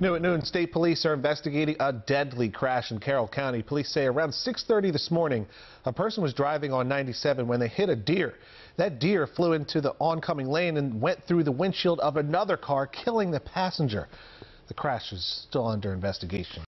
New at noon, state police are investigating a deadly crash in Carroll County. Police say around 6:30 this morning, a person was driving on 97 when they hit a deer. That deer flew into the oncoming lane and went through the windshield of another car, killing the passenger. The crash is still under investigation.